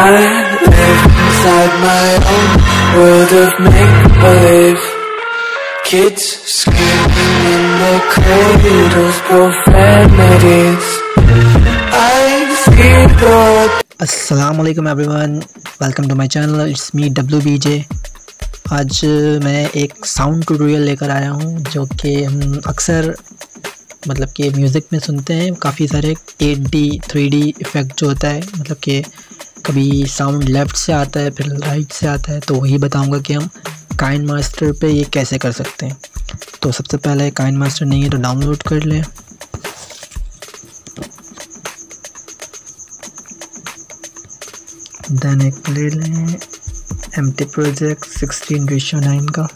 I live inside my own world of make-believe. Kids screaming in the cradles, profanities. I feel अस्सलाम वालेकुम everyone welcome to my channel it's me W B आज मैं एक sound tutorial लेकर आया हूँ जो कि हम अक्सर मतलब कि म्यूज़िक में सुनते हैं। काफ़ी सारे eight D three D effect जो होता है मतलब कि कभी साउंड लेफ़्ट से आता है, फिर राइट से आता है तो वही बताऊँगा कि हम काइन मास्टर पे ये कैसे कर सकते हैं। तो सबसे पहले काइन मास्टर नहीं है तो डाउनलोड कर लें। देन एक ले लें M T project sixteen ratio nine का।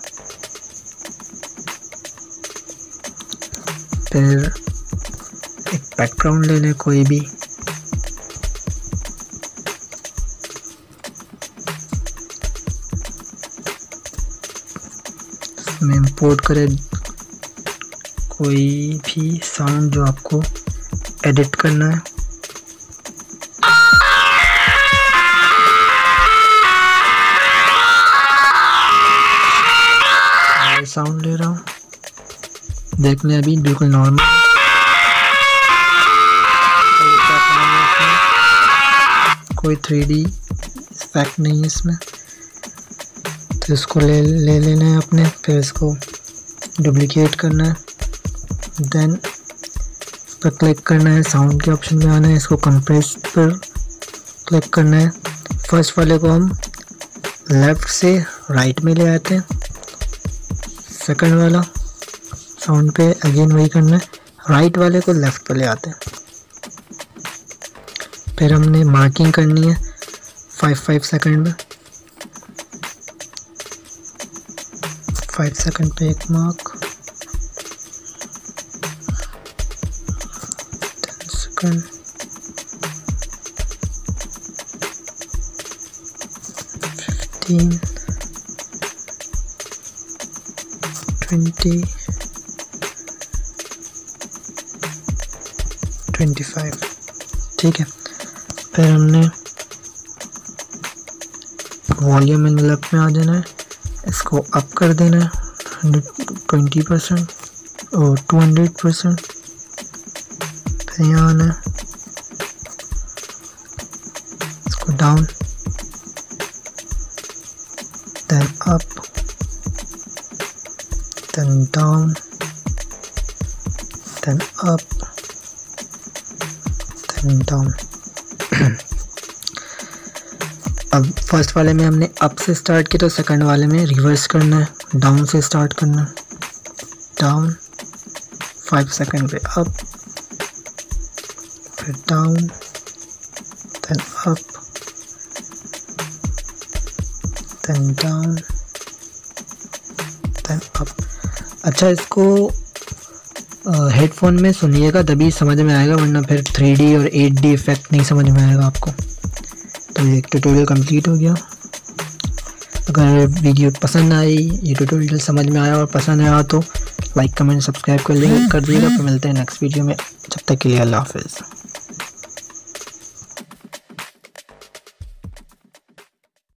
फिर एक बैकग्राउंड ले लें कोई भी। इसमें इंपोर्ट करें कोई भी साउंड जो आपको एडिट करना है। साउंड ले रहा हूँ। देख लें अभी बिल्कुल नॉर्मल कोई थ्री डी इफ़ेक्ट नहीं है इसमें। तो इसको ले ले लेना है अपने, फिर इसको डुप्लिकेट करना है। देन पर क्लिक करना है साउंड के ऑप्शन में आना है, इसको कंप्रेस पर क्लिक करना है। फ़र्स्ट वाले को हम लेफ़्ट से राइट में ले आते हैं। सेकंड वाला साउंड पे अगेन वही करना है। राइट वाले को लेफ़्ट पे ले आते हैं। फिर हमने मार्किंग करनी है फाइव फाइव सेकंड में। फाइव सेकंड पे एक mark ten second fifteen twenty twenty five ठीक है। फिर हमने वॉल्यूम लेफ़्ट में आ जाना है। इसको अप कर देना हंड्रेड ट्वेंटी परसेंट और टू हंड्रेड परसेंट फिर यहाँ आना इसको down then up then down then up down अब फ़र्स्ट वाले में हमने अप से स्टार्ट किया तो सेकंड वाले में रिवर्स करना है डाउन से स्टार्ट करना है। डाउन फाइव सेकंड पे अप फिर down then up then down then up अच्छा इसको हेडफोन में सुनिएगा, तभी समझ में आएगा, वरना फिर थ्री डी और एट डी इफ़ेक्ट नहीं समझ में आएगा आपको। तो ये ट्यूटोरियल कंप्लीट हो गया। अगर वीडियो पसंद आई ये ट्यूटोरियल समझ में आया और पसंद आया तो लाइक कमेंट सब्सक्राइब कर ले कर दिएगा। फिर मिलते हैं नेक्स्ट वीडियो में। जब तक के लिए अल्लाह हाफिज़।